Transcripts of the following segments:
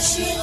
she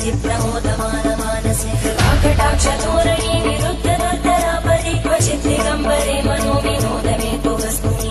सन्तति प्रमोदमान मानसे कृपाकटाक्षतोरणी विरुद्ध दुर्धरापरि क्वचित् दिगम्बरे मनो विनोदमे तु वस्तुनि